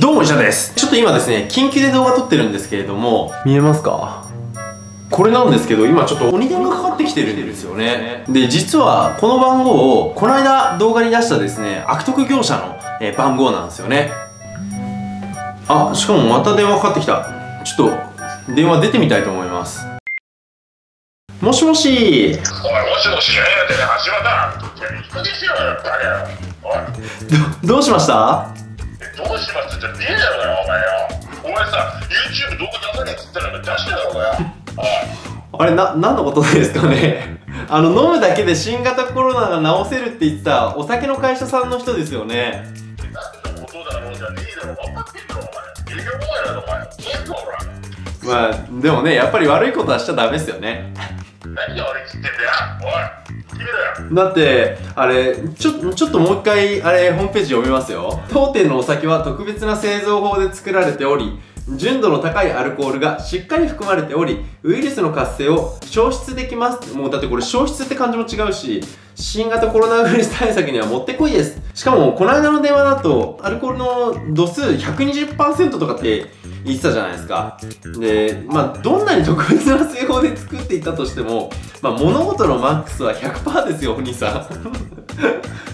どうも医者です。ちょっと今ですね緊急で動画撮ってるんですけれども見えますか？これなんですけど今ちょっと鬼電がかかってきてるんですよね。で実はこの番号をこの間動画に出したですね悪徳業者の、えー番号なんですよね。あしかもまた電話かかってきた。ちょっと電話出てみたいと思います。もしもし。おい、もしもし、ええでね、橋本。いや、行くですよ、やっぱり。おい、どどうしました？どうしますってねえだろうがよ、お前よ。お前さ、YouTube 動画出さねえっつったら出してだろうがよ。あれな何のことですかね？あの飲むだけで新型コロナが治せるって言ってたお酒の会社さんの人ですよね何のことだろうじゃねえだろ、分かってんだろ、お前。営業妨害だろ、お前。ねえぞ、ほら。まあでもねやっぱり悪いことはしちゃダメですよね何が俺切ってんだよ。おい、決めろよ。だってあれちょちょっともう一回あれホームページ読みますよ当店のお酒は特別な製造法で作られており純度の高いアルコールがしっかり含まれておりウイルスの活性を消失できますもうだってこれ消失って感じも違うし新型コロナウイルス対策にはもってこいです。しかもこの間の電話だとアルコールの度数120%とかって言ってたじゃないですか。でまあどんなに特別な製法で作っていたとしてもまあ物事のマックスは100%ですよお兄さん。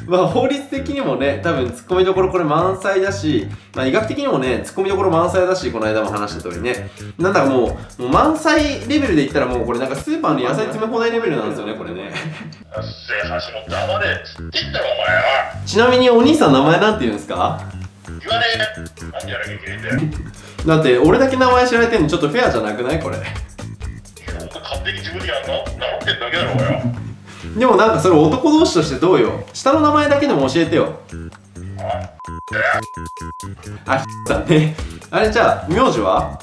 まあ法律的にもね多分ツッコミどころこれ満載だし、まあ、医学的にもねツッコミどころ満載だしこの間も話した通りね。なんだかもうもう満載レベルで言ったらもうこれなんかスーパーの野菜詰め放題レベルなんですよねこれね。うっせえ、橋本、黙れっつってんだろ、お前よ。ちなみにお兄さん名前なんて言うんですか？言わねえ。なんでやらなきゃいけないんだよ。だって俺だけ名前知られてんのちょっとフェアじゃなくない？これだけだろうがよ。でもなんかそれ男同士としてどうよ？下の名前だけでも教えてよ。あひさんね。あれじゃあ名字は？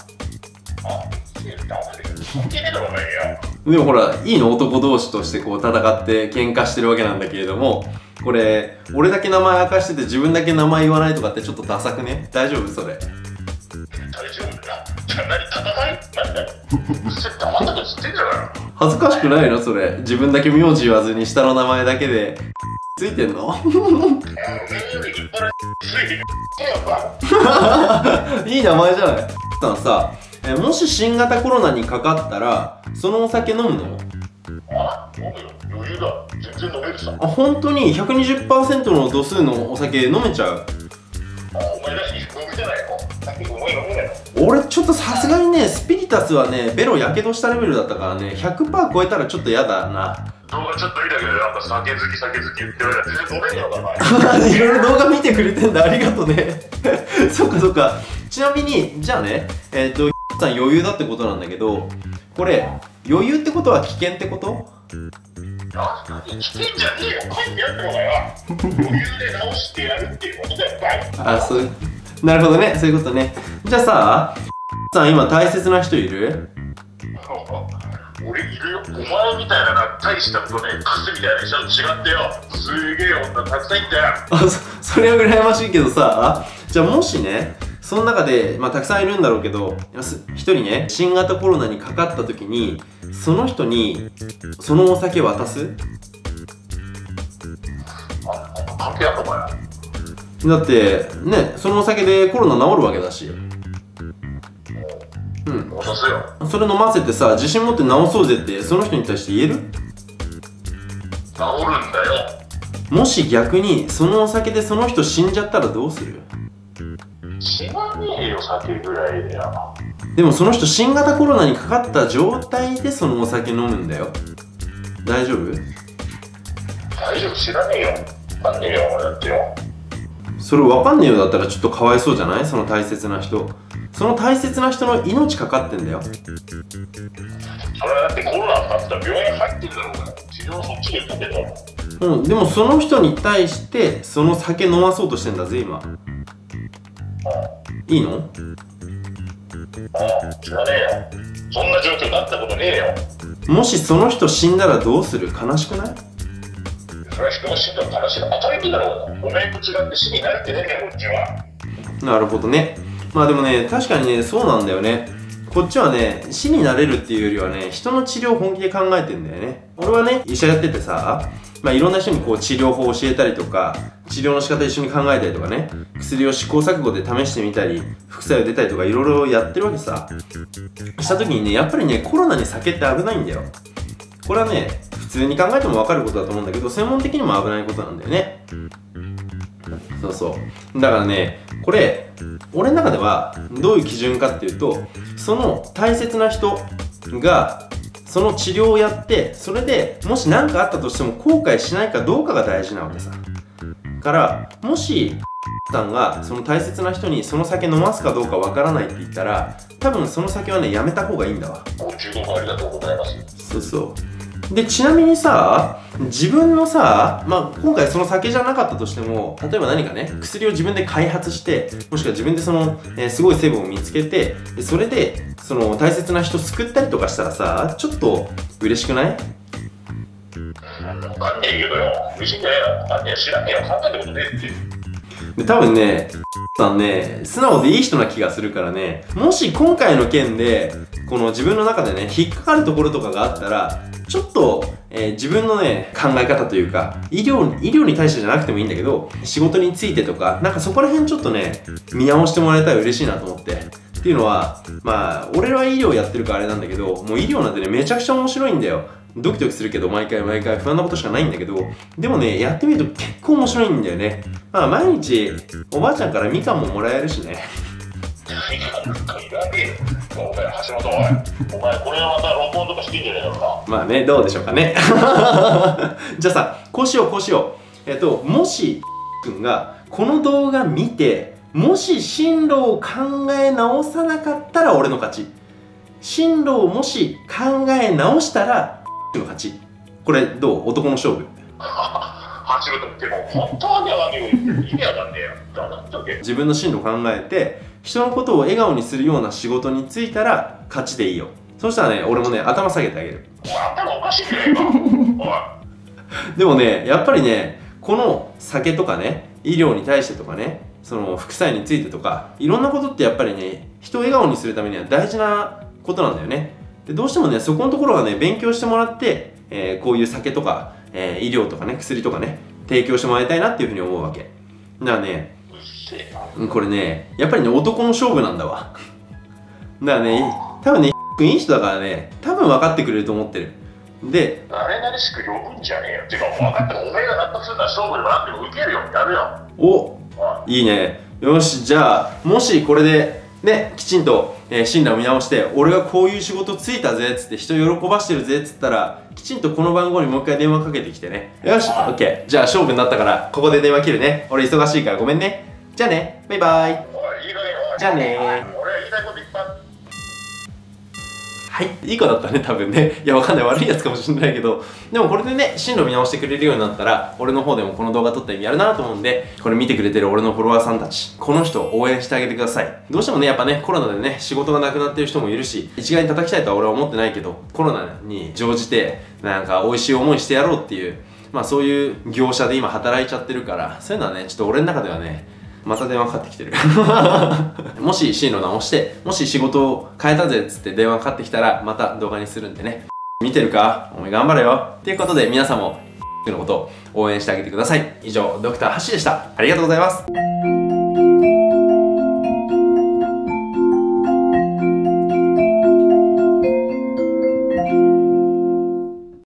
でもほらいいの男同士としてこう戦って喧嘩してるわけなんだけれどもこれ俺だけ名前明かしてて自分だけ名前言わないとかってちょっとダサくね？大丈夫？それ大丈夫だな。何戦いなんだよ。うっせったとつってんだから。恥ずかしくないの？それ自分だけ名字言わずに下の名前だけでついてんの？い。いい名前じゃない？さんさえもし新型コロナにかかったらそのお酒飲むの？あ、飲むよ。余裕だ。全然飲めるさ。あ本当に？120%の度数のお酒飲めちゃうあ、お前俺ちょっとさすがにねスピリタスはねベロやけどしたレベルだったからね100%超えたらちょっと嫌だな動画ちょっと見たけど、なんか酒好き酒好き言ってるから全然飲めんのか、お前。いろいろ動画見てくれてんだありがとね そっかそっかちなみにじゃあねえっ、とさん余裕だってことなんだけどこれ余裕ってことは危険ってこと？あ、危険じゃねえよ。書いてやってもだよ。余裕で直してやるっていうことだよ、バイ。あそうなるほどねそういうことねじゃあささん今大切な人いる？俺いるよ。お前みたいなな、大したことね、カスみたいな人と違ってよ。すげえ女たくさんいんだよ。あそそれは羨ましいけどさじゃあもしねその中で、まあ、たくさんいるんだろうけどす一人ね新型コロナにかかった時にその人にそのお酒渡す？あ、関係あるのかよ。だってねそのお酒でコロナ治るわけだしうん渡せよ。それ飲ませてさ自信持って治そうぜってその人に対して言える？治るんだよ。もし逆にそのお酒でその人死んじゃったらどうする？死なねえよ、酒ぐらいでよ。でもその人新型コロナにかかった状態でそのお酒飲むんだよ大丈夫？大丈夫、知らねえよ。わかんねえよ、俺だってよ。それ分かんねえよだったらちょっとかわいそうじゃない？その大切な人その大切な人の命かかってんだよそれだってコロナになったら病院入ってるだろうが。治療そっちで行ってんだろ。うんでもその人に対してその酒飲まそうとしてんだぜ今いいの？ああ、知らねえよ。そんな状況になったことねえよ。もしその人死んだらどうする？悲しくない？それは人が死んだら悲しいの当たり前だろう。お前と違って死に慣れてねえよ、こっちは。なるほどねまあでもね確かにねそうなんだよねこっちはね死になれるっていうよりはね人の治療本気で考えてんだよね俺はね医者やっててさ、ま、いろんな人にこう治療法を教えたりとか治療の仕方一緒に考えたりとかね薬を試行錯誤で試してみたり副作用出たりとかいろいろやってるわけさした時にねやっぱりねコロナに酒って危ないんだよこれはね普通に考えても分かることだと思うんだけど専門的にも危ないことなんだよね。そうそう。だからねこれ俺の中ではどういう基準かっていうとその大切な人がその治療をやってそれでもし何かあったとしても後悔しないかどうかが大事なわけさ。からもしさんがその大切な人にその酒飲ますかどうかわからないって言ったら多分その酒はねやめた方がいいんだわ。ご注文ありがとうございます。そうそうでちなみにさ自分のさ、まあ、今回その酒じゃなかったとしても例えば何かね薬を自分で開発してもしくは自分でその、えーすごい成分を見つけてでそれでその大切な人救ったりとかしたらさちょっと嬉しくない？わかんねえけどよ。嬉しいんじゃねえよ。わかんねえよ。知らねえよ。考えたことねえって。で多分ねさんね素直でいい人な気がするからねもし今回の件でこの自分の中でね引っかかるところとかがあったらちょっと、えー自分のね考え方というか医療医療に対してじゃなくてもいいんだけど仕事についてとかなんかそこら辺ちょっとね見直してもらえたら嬉しいなと思って。っていうのはまあ俺は医療やってるからあれなんだけどもう医療なんてねめちゃくちゃ面白いんだよ。ドキドキするけど毎回毎回不安なことしかないんだけどでもねやってみると結構面白いんだよねまあ毎日おばあちゃんからみかんももらえるしね。お前、橋本、おい。お前、これまた録音とかしてんじゃねえだろうな。まあねどうでしょうかねじゃあさこうしようこうしようえっともし君がこの動画見てもし進路を考え直さなかったら俺の勝ち進路をもし考え直したらの勝ちこれどう？男の勝負走るとっても、本当はね。意味わかんねえよ。っけ。自分の進路を考えて人のことを笑顔にするような仕事に就いたら勝ちでいいよそしたらね俺もね頭下げてあげる頭おかしいんじゃね。でもねやっぱりねこの酒とかね医療に対してとかねその副作用についてとかいろんなことってやっぱりね人を笑顔にするためには大事なことなんだよねでどうしてもねそこのところはね勉強してもらって、えーこういう酒とか、えー医療とかね薬とかね提供してもらいたいなっていうふうに思うわけだからねこれねやっぱりね男の勝負なんだわだからね多分ねいい人だからね多分分かってくれると思ってるで慣れ慣れしく呼ぶんじゃねえよ。てか、分かった。お前が納得するなら勝負でもなくても受けるよ。やるよ。お。いいねよしじゃあもしこれでねきちんと、えー診断を見直して俺がこういう仕事ついたぜっつって人喜ばしてるぜっつったらきちんとこの番号にもう一回電話かけてきてね。よし OK じゃあ勝負になったからここで電話切るね。俺忙しいからごめんね。じゃあね。バイバイ。じゃあね俺、言いたいこといっぱい。はいいい子だったね多分ね。いやわかんない。悪いやつかもしれないけど。でもこれでね進路見直してくれるようになったら俺の方でもこの動画撮った意味あるなと思うんでこれ見てくれてる俺のフォロワーさんたちこの人を応援してあげてください。どうしてもねやっぱねコロナでね仕事がなくなってる人もいるし一概に叩きたいとは俺は思ってないけどコロナに乗じてなんか美味しい思いしてやろうっていうまあそういう業者で今働いちゃってるからそういうのはねちょっと俺の中ではねまた電話かかってきてる。もし進路直してもし仕事を変えたぜっつって電話かかってきたらまた動画にするんでね。見てるか？お前頑張れよ。っていうことで皆さんものことを応援してあげてください。以上ドクターハッシーでした。ありがとうございます。